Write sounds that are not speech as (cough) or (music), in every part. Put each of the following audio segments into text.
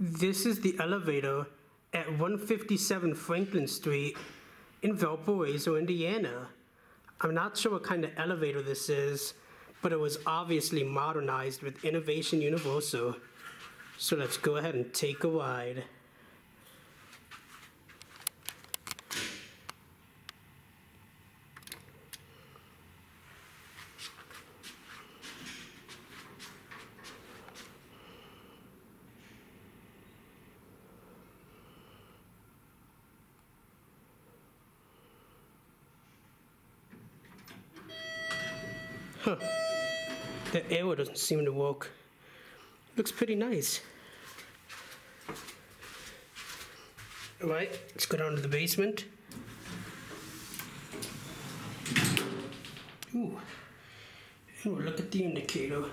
This is the elevator at 157 Franklin Street in Valparaiso, Indiana. I'm not sure what kind of elevator this is, but it was obviously modernized with Innovation Universal. So let's go ahead and take a ride. (laughs) The arrow doesn't seem to work. Looks pretty nice. Alright, let's go down to the basement. Ooh. Ooh, look at the indicator.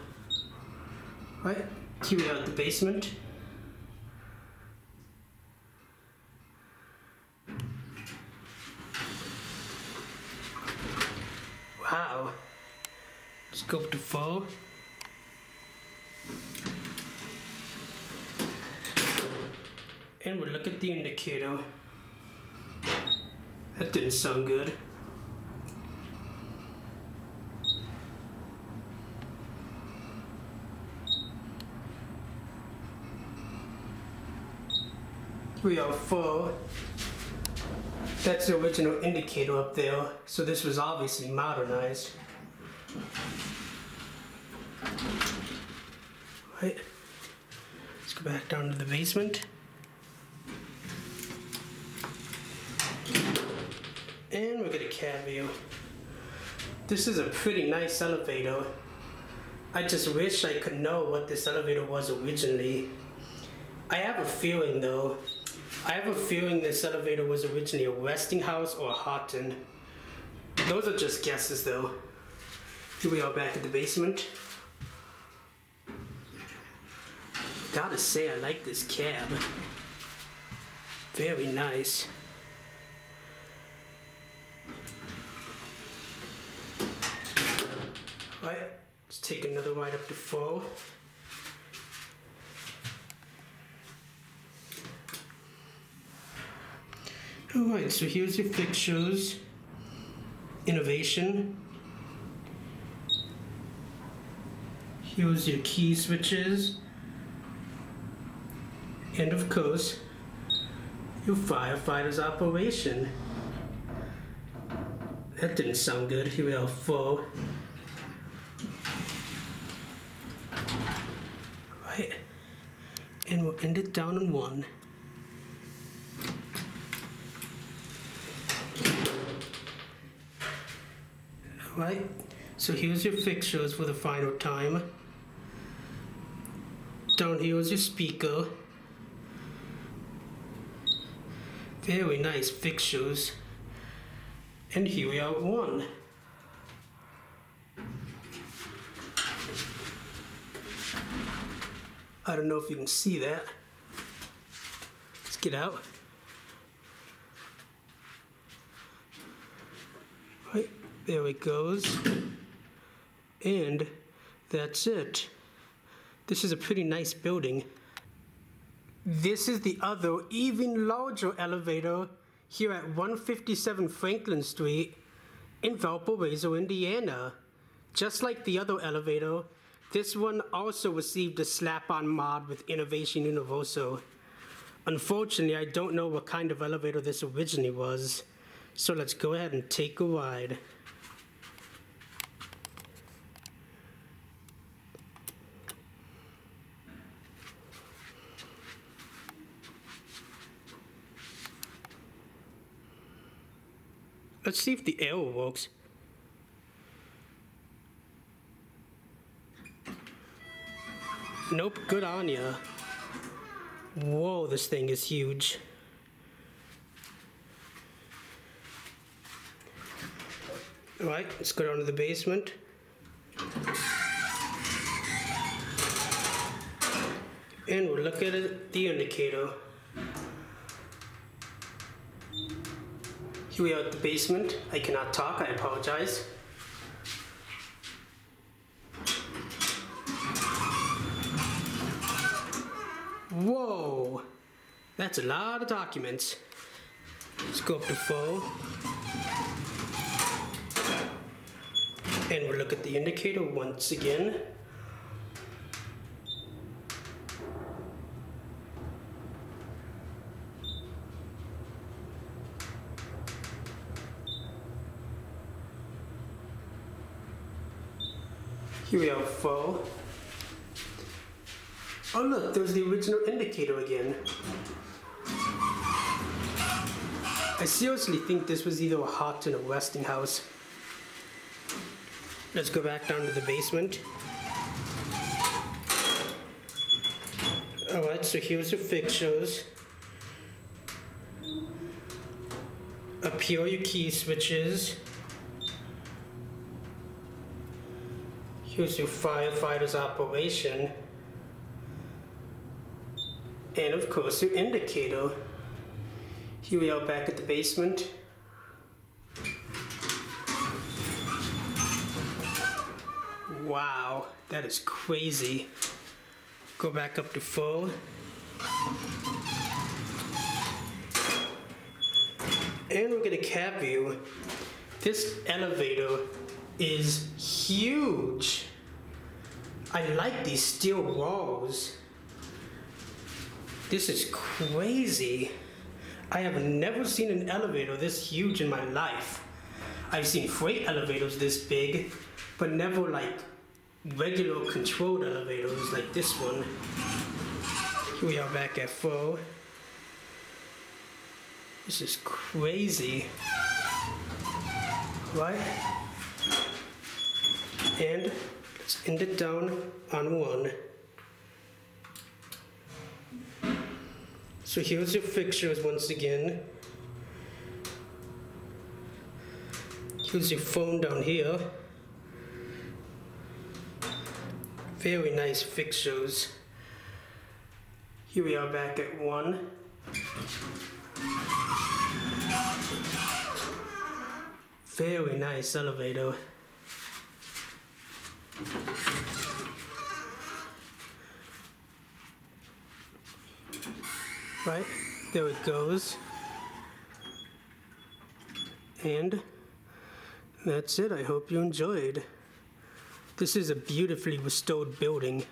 Right, here we are at the basement. Wow. Fall. And we look at the indicator. That didn't sound good. We are full. That's the original indicator up there, so this was obviously modernized. Right. Let's go back down to the basement. And we'll get a cab view. This is a pretty nice elevator. I just wish I could know what this elevator was originally. I have a feeling though. I have a feeling this elevator was originally a Westinghouse or a Haughton. Those are just guesses though. Here we are back at the basement. Gotta say, I like this cab. Very nice. Alright, let's take another ride up to four. Alright, so here's your fixtures. Innovation. Here's your key switches. And of course, your firefighter's operation. That didn't sound good. Here we are, four. Right. And we'll end it down in one. Right. So here's your fixtures for the final time. Down here is your speaker. Very nice fixtures. And here we are one. I don't know if you can see that. Let's get out. Right, there it goes. And that's it. This is a pretty nice building. This is the other, even larger elevator here at 157 Franklin Street in Valparaiso, Indiana. Just like the other elevator, this one also received a slap-on mod with Innovation Universal. Unfortunately, I don't know what kind of elevator this originally was, so let's go ahead and take a ride. Let's see if the arrow works. Nope, good on ya. Whoa, this thing is huge. Alright, let's go down to the basement. And we'll look at the indicator. Here we are at the basement. I cannot talk, I apologize. Whoa! That's a lot of documents. Let's go up to full. And we'll look at the indicator once again. Here we are, full. Oh look, there's the original indicator again. I seriously think this was either a Haughton or a Westinghouse. Let's go back down to the basement. Alright, so here's the fixtures. Up here are your key switches. Here's your firefighter's operation. And of course your indicator. Here we are back at the basement. Wow, that is crazy. Go back up to full. And we're gonna cap view. This elevator is huge. I like these steel walls. This is crazy. I have never seen an elevator this huge in my life. I've seen freight elevators this big, but never like regular controlled elevators like this one. Here we are back at full. This is crazy. Right? And let's end it down on one. So here's your fixtures once again. Here's your phone down here. Very nice fixtures. Here we are back at one. Very nice elevator. Right, there it goes. And that's it. I hope you enjoyed. This is a beautifully restored building.